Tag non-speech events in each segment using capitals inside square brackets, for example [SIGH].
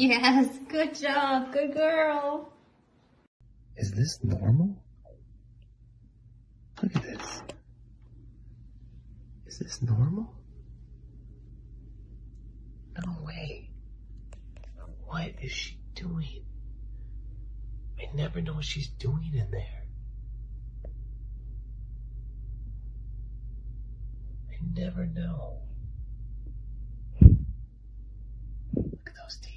[LAUGHS] Yes, good job, good girl. Is this normal? Look at this. Is this normal? No way. What is she doing? I never know what she's doing in there. I never know. Look at those teeth.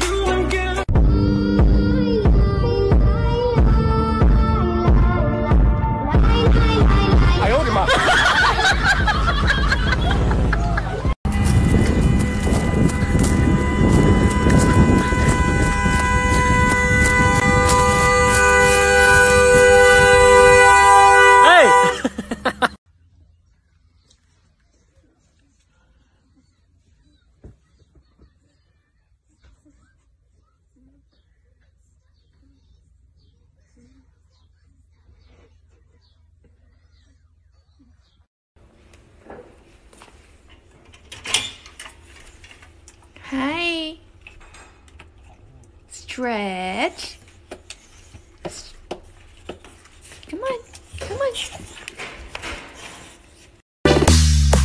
Superhuman Stretch. Come on. Come on.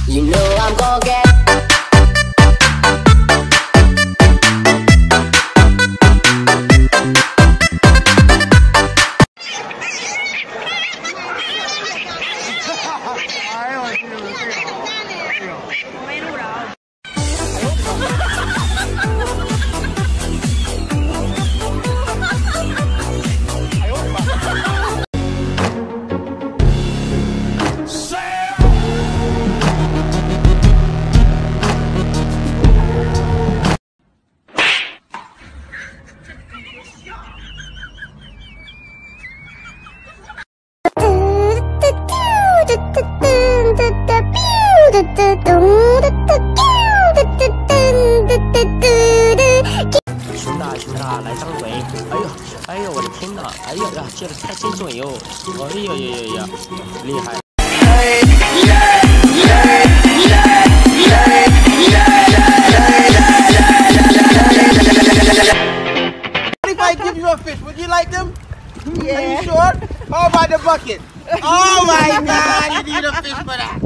You know I'm gonna get 我的天哪！哎呦呀，接的太精准哟！哎呦呀呀呀，厉害！ If I give you a fish, would you like them? Yeah. Are you sure? How about the bucket? [LAUGHS] Oh my god, you need a fish for that.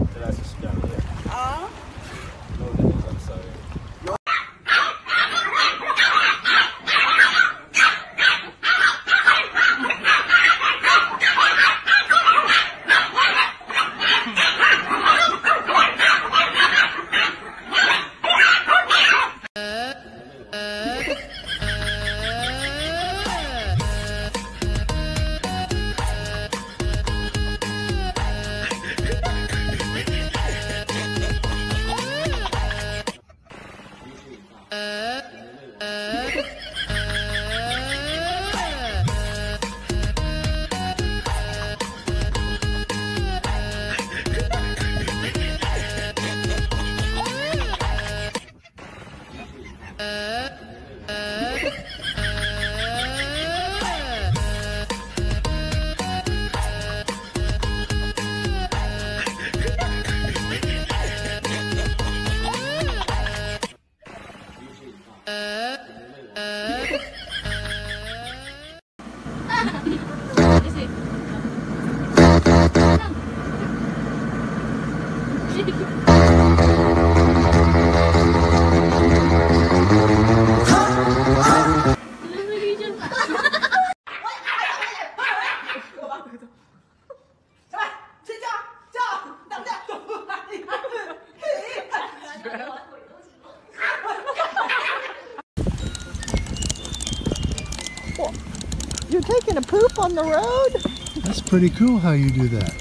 You're taking a poop on the road? That's pretty cool how you do that.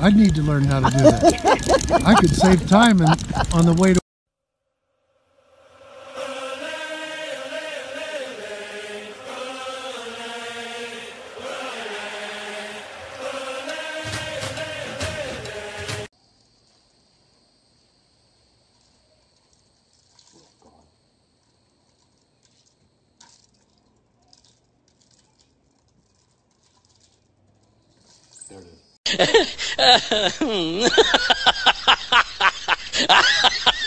I need to learn how to do that. I could save time and, on the way to Don't be fucking rude. Are you kidding me? I swear to God, don't be fucking What rude are and you throw the thing on doing? me. I'll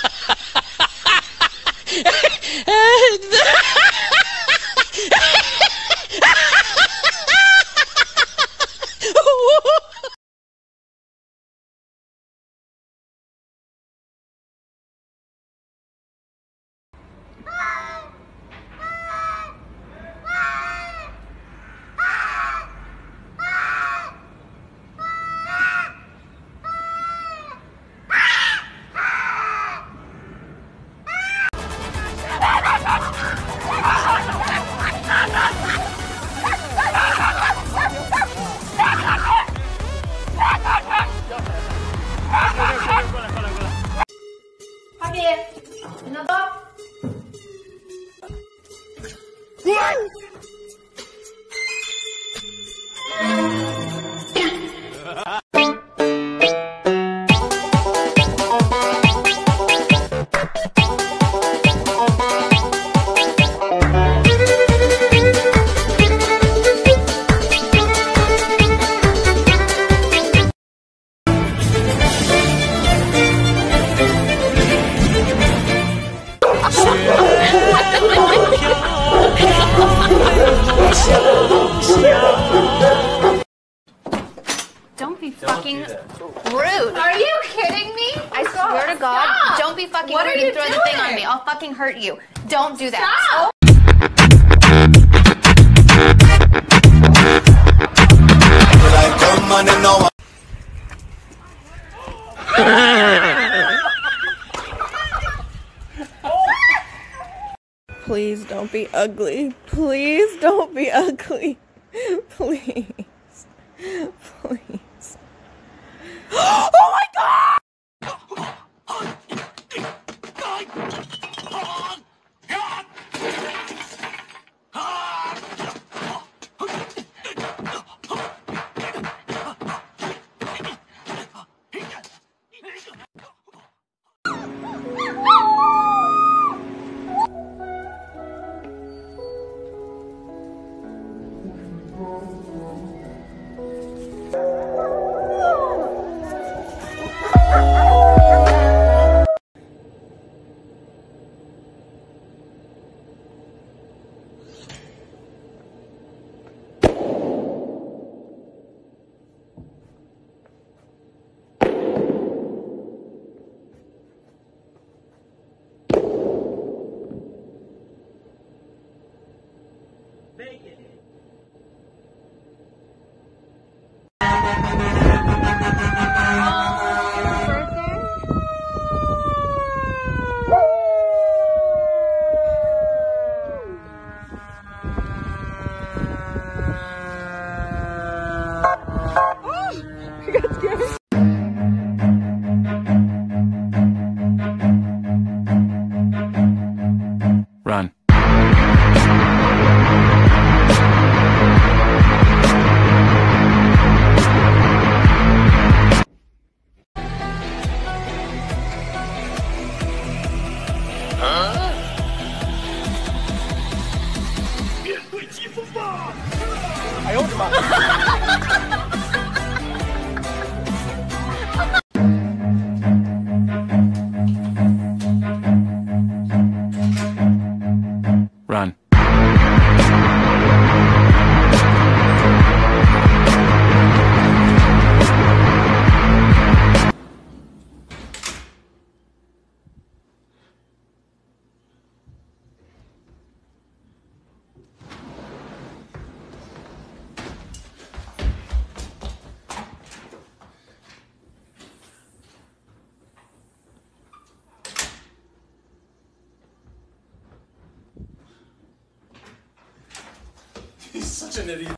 fucking hurt you. Don't do that. Stop. Please don't be ugly. Please don't be ugly. [LAUGHS] Please. Please. Huh? Such an idiot.